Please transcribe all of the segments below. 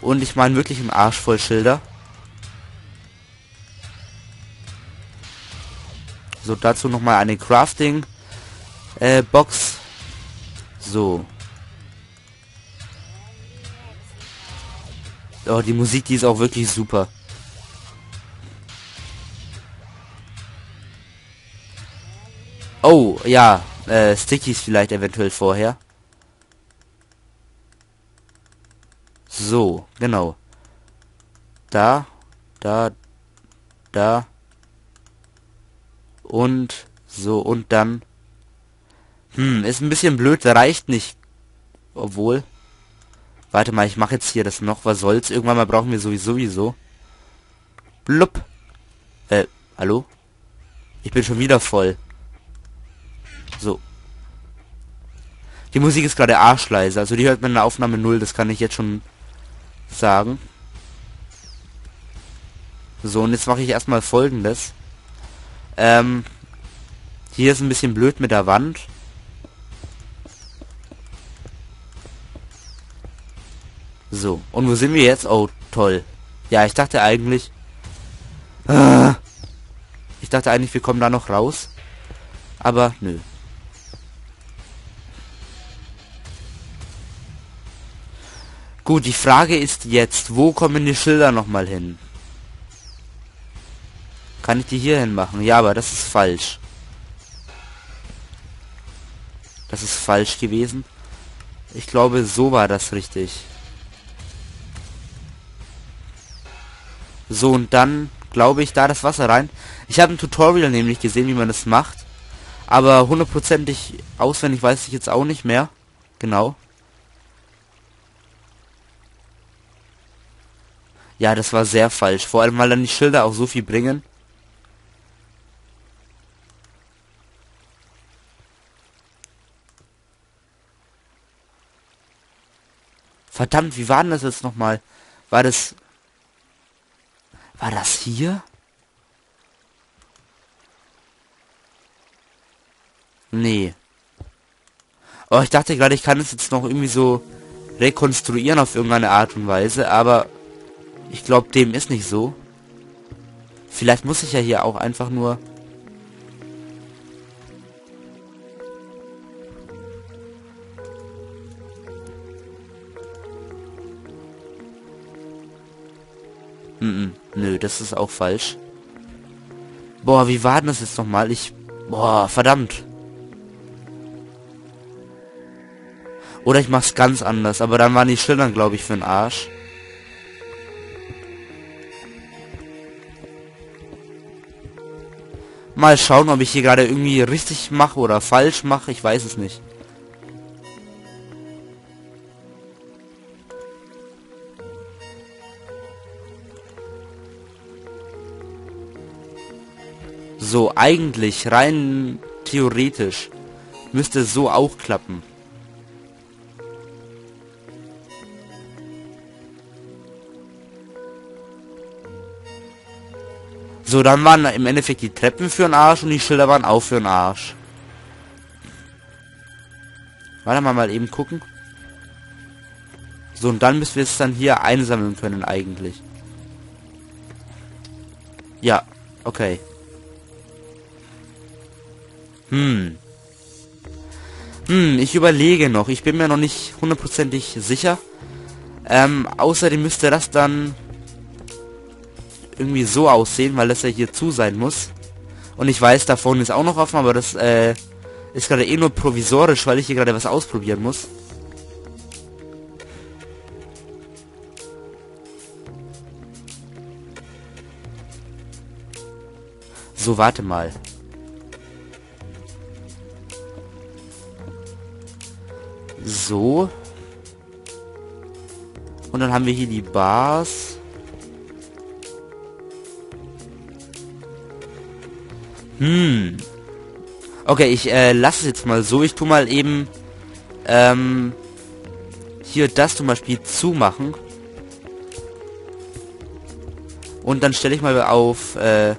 Und ich meine wirklich im Arsch voll Schilder. So, dazu nochmal eine Crafting äh, Box. So. Oh, die Musik, die ist auch wirklich super. Oh, ja, äh, Stickies vielleicht eventuell vorher. So, genau. Da, da, da. Und so, und dann. Hm, ist ein bisschen blöd, reicht nicht. Obwohl. Warte mal, ich mache jetzt hier das noch. Was soll's? Irgendwann mal brauchen wir sowieso. sowieso. Blub. Äh, hallo? Ich bin schon wieder voll. So. Die Musik ist gerade arschleise. Also die hört man in der Aufnahme null. Das kann ich jetzt schon sagen. So, und jetzt mache ich erstmal folgendes. Ähm, hier ist ein bisschen blöd mit der Wand. So, und wo sind wir jetzt? Oh, toll. Ja, ich dachte eigentlich... Äh, ich dachte eigentlich, wir kommen da noch raus. Aber, nö. Gut, die Frage ist jetzt, wo kommen die Schilder nochmal hin? Kann ich die hier hin machen? Ja, aber das ist falsch. Das ist falsch gewesen. Ich glaube, so war das richtig. So, und dann glaube ich da das Wasser rein. Ich habe ein Tutorial nämlich gesehen, wie man das macht. Aber hundertprozentig auswendig weiß ich jetzt auch nicht mehr. Genau. Ja, das war sehr falsch. Vor allem, weil dann die Schilder auch so viel bringen. Verdammt, wie war denn das jetzt nochmal? War das... War das hier? Nee. Oh, ich dachte gerade, ich kann es jetzt noch irgendwie so rekonstruieren auf irgendeine Art und Weise, aber ich glaube, dem ist nicht so. Vielleicht muss ich ja hier auch einfach nur... Mm -mm, nö, das ist auch falsch. Boah, wie war denn das jetzt nochmal? Ich... Boah, verdammt. Oder ich mach's ganz anders, aber dann waren die Schildern, glaube ich, für den Arsch. Mal schauen, ob ich hier gerade irgendwie richtig mache oder falsch mache. Ich weiß es nicht. So, eigentlich, rein theoretisch, müsste so auch klappen. So, dann waren im Endeffekt die Treppen für den Arsch und die Schilder waren auch für den Arsch. Warte mal, mal eben gucken. So, und dann müssen wir es dann hier einsammeln können eigentlich. Ja, okay. Hm. Hm, ich überlege noch. Ich bin mir noch nicht hundertprozentig sicher. Ähm, außerdem müsste das dann irgendwie so aussehen, weil das ja hier zu sein muss. Und ich weiß, da vorne ist auch noch offen, aber das äh, ist gerade eh nur provisorisch, weil ich hier gerade was ausprobieren muss. So, warte mal. So. Und dann haben wir hier die Bars. Hm. Okay, ich äh, lasse es jetzt mal so. Ich tu mal eben ähm, hier das zum Beispiel zumachen. Und dann stelle ich mal auf äh,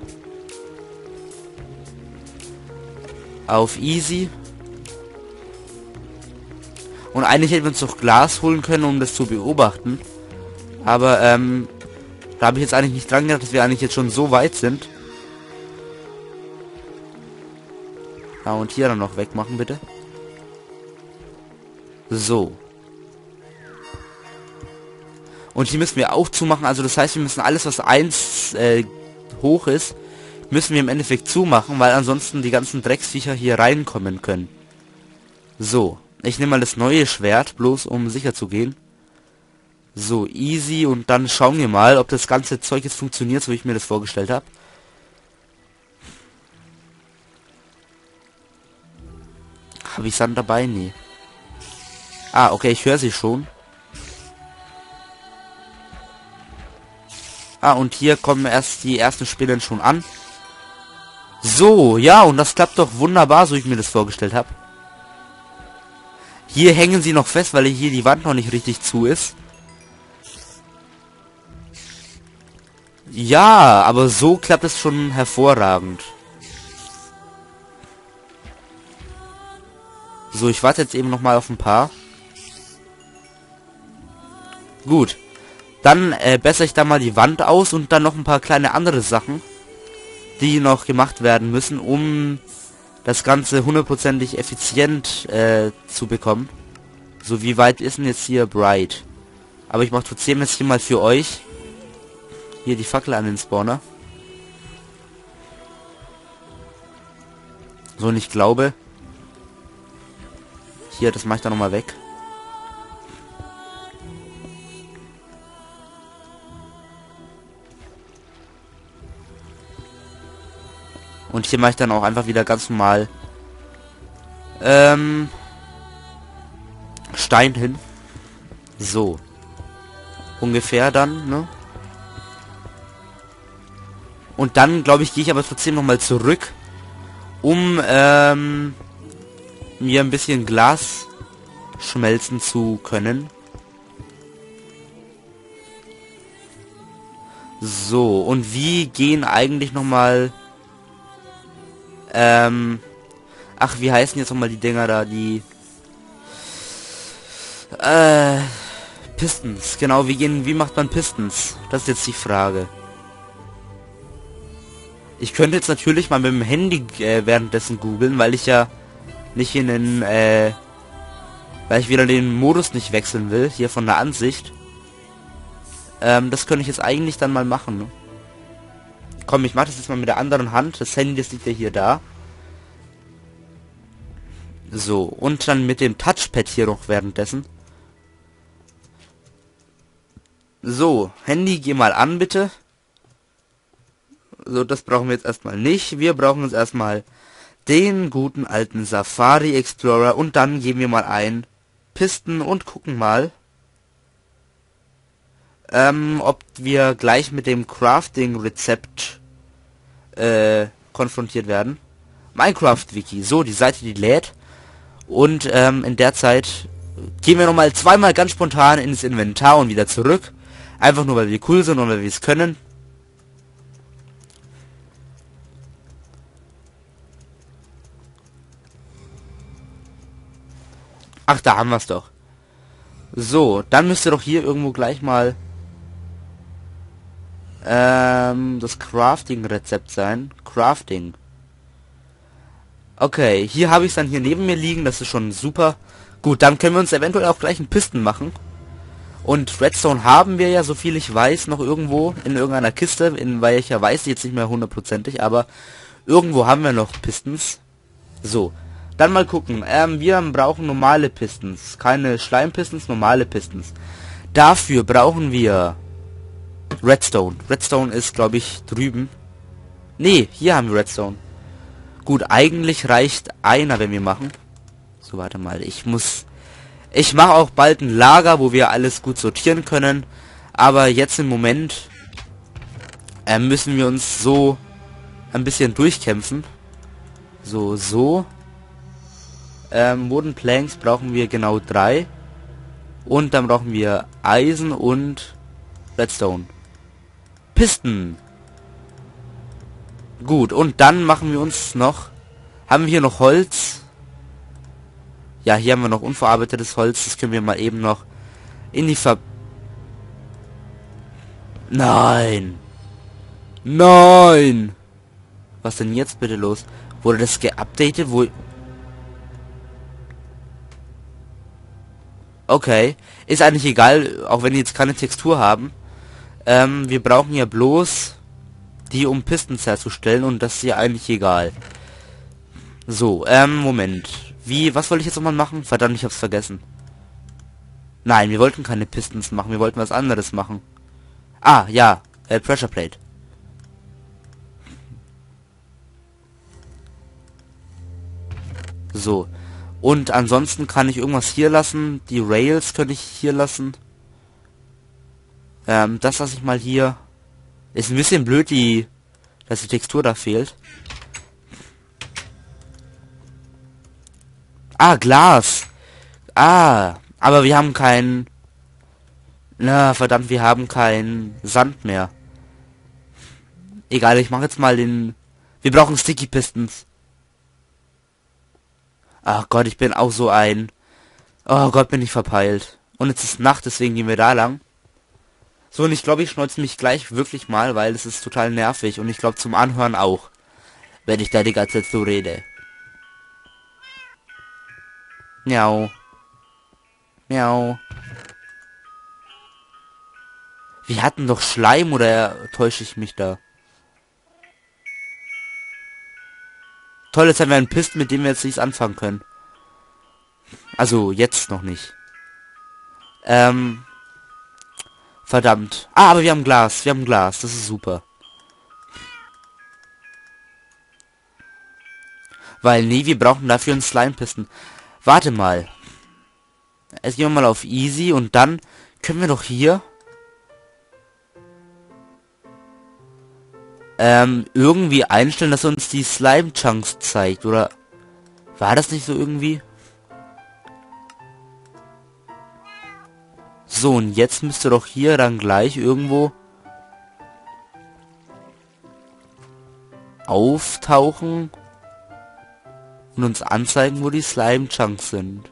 auf easy. Und eigentlich hätten wir uns doch Glas holen können, um das zu beobachten. Aber, ähm, da habe ich jetzt eigentlich nicht dran gedacht, dass wir eigentlich jetzt schon so weit sind. Ja, und hier dann noch wegmachen, bitte. So. Und hier müssen wir auch zumachen, also das heißt, wir müssen alles, was eins äh, hoch ist, müssen wir im Endeffekt zumachen, weil ansonsten die ganzen Drecksviecher hier reinkommen können. So, ich nehme mal das neue Schwert, bloß um sicher zu gehen. So, easy und dann schauen wir mal, ob das ganze Zeug jetzt funktioniert, so wie ich mir das vorgestellt habe. Habe ich Sand dabei? Nee. Ah, okay, ich höre sie schon. Ah, und hier kommen erst die ersten Spinnen schon an. So, ja, und das klappt doch wunderbar, so ich mir das vorgestellt habe. Hier hängen sie noch fest, weil hier die Wand noch nicht richtig zu ist. Ja, aber so klappt es schon hervorragend. So, ich warte jetzt eben noch mal auf ein paar. Gut. Dann äh, bessere ich da mal die Wand aus und dann noch ein paar kleine andere Sachen, die noch gemacht werden müssen, um das Ganze hundertprozentig effizient äh, zu bekommen. So, wie weit ist denn jetzt hier Bright? Aber ich mache trotzdem jetzt hier mal für euch hier die Fackel an den Spawner. So, und ich glaube... Hier, das mache ich dann nochmal weg. Und hier mache ich dann auch einfach wieder ganz normal ähm, Stein hin. So. Ungefähr dann, ne? Und dann, glaube ich, gehe ich aber trotzdem nochmal zurück, um ähm, mir ein bisschen Glas schmelzen zu können. So, und wie gehen eigentlich nochmal... Ähm... Ach, wie heißen jetzt nochmal die Dinger da, die... Äh... Pistons, genau, wie gehen, wie macht man Pistons? Das ist jetzt die Frage. Ich könnte jetzt natürlich mal mit dem Handy äh, währenddessen googeln, weil ich ja nicht in den, äh, weil ich wieder den Modus nicht wechseln will, hier von der Ansicht. Ähm, das könnte ich jetzt eigentlich dann mal machen. Ne? Komm, ich mache das jetzt mal mit der anderen Hand. Das Handy, das liegt ja hier da. So, und dann mit dem Touchpad hier noch währenddessen. So, Handy, geh mal an, bitte. So, das brauchen wir jetzt erstmal nicht. Wir brauchen uns erstmal den guten alten Safari Explorer und dann geben wir mal ein Pisten und gucken mal, ähm, ob wir gleich mit dem Crafting-Rezept äh, konfrontiert werden. Minecraft-Wiki. So, die Seite, die lädt. Und ähm, in der Zeit gehen wir nochmal zweimal ganz spontan ins Inventar und wieder zurück. Einfach nur, weil wir cool sind und weil wir es können. Ach, da haben wir es doch. So, dann müsste doch hier irgendwo gleich mal ähm, das Crafting-Rezept sein. Crafting. Okay, hier habe ich es dann hier neben mir liegen. Das ist schon super. Gut, dann können wir uns eventuell auch gleich einen Pisten machen. Und Redstone haben wir ja, so viel ich weiß, noch irgendwo in irgendeiner Kiste, in welcher weiß ich jetzt nicht mehr hundertprozentig, aber irgendwo haben wir noch Pistons. So, dann mal gucken. Ähm, wir brauchen normale Pistons. Keine Schleimpistons, normale Pistons. Dafür brauchen wir Redstone. Redstone ist, glaube ich, drüben. Nee, hier haben wir Redstone. Gut, eigentlich reicht einer, wenn wir machen. So, warte mal. Ich muss... Ich mache auch bald ein Lager, wo wir alles gut sortieren können. Aber jetzt im Moment äh, müssen wir uns so ein bisschen durchkämpfen. So, so. Ähm, Wooden Planks brauchen wir genau drei. Und dann brauchen wir Eisen und Redstone. Pisten. Gut, und dann machen wir uns noch... Haben wir hier noch Holz? Ja, hier haben wir noch unverarbeitetes Holz. Das können wir mal eben noch in die Ver... Nein. Nein. Was denn jetzt bitte los? Wurde das geupdatet? Wo... Okay. Ist eigentlich egal, auch wenn die jetzt keine Textur haben. Ähm, wir brauchen ja bloß die, um Pistons herzustellen und das ist ja eigentlich egal. So, ähm, Moment. Wie, was wollte ich jetzt nochmal machen? Verdammt, ich hab's vergessen. Nein, wir wollten keine Pistons machen, wir wollten was anderes machen. Ah, ja, äh, Pressure Plate. So. Und ansonsten kann ich irgendwas hier lassen. Die Rails könnte ich hier lassen. Ähm, das lasse ich mal hier. Ist ein bisschen blöd, die, dass die Textur da fehlt. Ah, Glas. Ah, aber wir haben kein... Na, verdammt, wir haben kein Sand mehr. Egal, ich mache jetzt mal den... Wir brauchen Sticky Pistons. Ach Gott, ich bin auch so ein... Oh Gott, bin ich verpeilt. Und jetzt ist Nacht, deswegen gehen wir da lang. So, und ich glaube, ich schneuze mich gleich wirklich mal, weil es ist total nervig. Und ich glaube, zum Anhören auch. Wenn ich da die ganze Zeit so rede. Miau. Miau. Wir hatten doch Schleim, oder täusche ich mich da? Toll, jetzt haben wir einen Pist, mit dem wir jetzt nichts anfangen können. Also, jetzt noch nicht. Ähm, Verdammt. Ah, aber wir haben Glas. Wir haben Glas. Das ist super. Weil, nee, wir brauchen dafür einen Slime-Pisten. Warte mal. Jetzt gehen wir mal auf Easy und dann können wir doch hier ähm, irgendwie einstellen, dass uns die Slime-Chunks zeigt, oder war das nicht so irgendwie? So, und jetzt müsste doch hier dann gleich irgendwo auftauchen und uns anzeigen, wo die Slime-Chunks sind.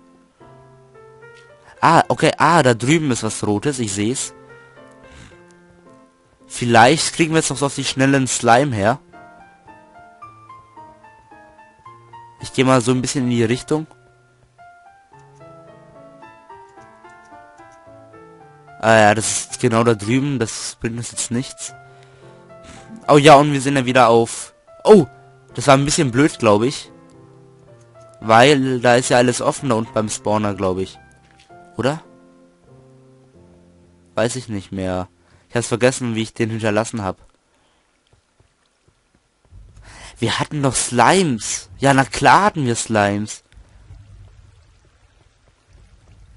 Ah, okay, ah, da drüben ist was Rotes, ich sehe es. Vielleicht kriegen wir jetzt noch so auf die schnellen Slime her. Ich gehe mal so ein bisschen in die Richtung. Ah ja, das ist genau da drüben. Das bringt uns jetzt nichts. Oh ja, und wir sind ja wieder auf... Oh, das war ein bisschen blöd, glaube ich. Weil da ist ja alles offen da unten beim Spawner, glaube ich. Oder? Weiß ich nicht mehr. Ich habe vergessen, wie ich den hinterlassen habe. Wir hatten doch Slimes. Ja, na klar hatten wir Slimes.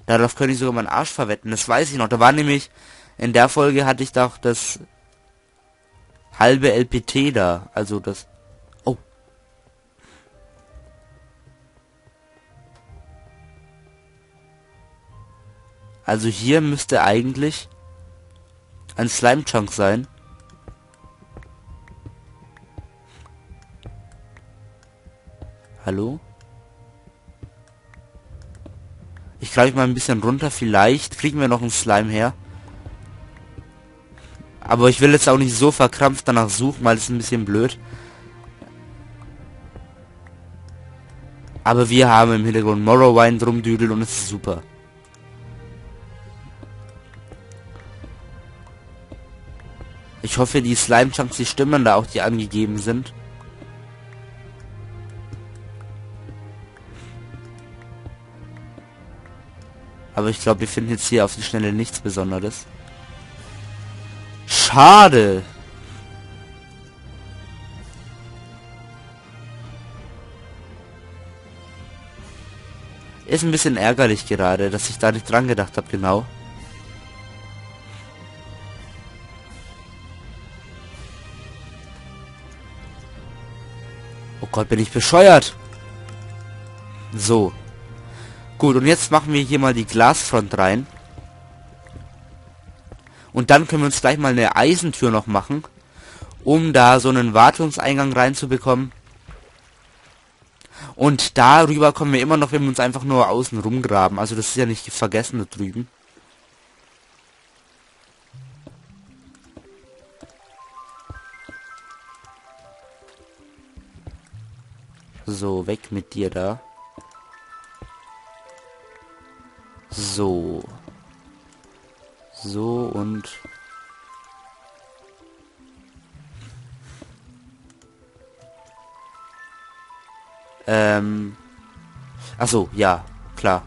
Darauf könnte ich sogar meinen Arsch verwetten. Das weiß ich noch. Da war nämlich, in der Folge hatte ich doch das halbe LPT da. Also das... Oh. Also hier müsste eigentlich ein Slime Chunk sein. Hallo? Ich greife mal ein bisschen runter. Vielleicht kriegen wir noch einen Slime her. Aber ich will jetzt auch nicht so verkrampft danach suchen, weil es ein bisschen blöd. Aber wir haben im Hintergrund Morrowind drumdüdel und es ist super. Ich hoffe, die Slime-Chunks, die stimmen da auch, die angegeben sind. Aber ich glaube, wir finden jetzt hier auf die Schnelle nichts Besonderes. Schade. Ist ein bisschen ärgerlich gerade, dass ich da nicht dran gedacht habe, genau. Oh Gott, bin ich bescheuert. So. Gut, und jetzt machen wir hier mal die Glasfront rein. Und dann können wir uns gleich mal eine Eisentür noch machen, um da so einen Wartungseingang reinzubekommen. Und darüber kommen wir immer noch, wenn wir uns einfach nur außen rumgraben. Also das ist ja nicht vergessen da drüben. So, weg mit dir da. So. So und... Ähm... Achso, ja, klar.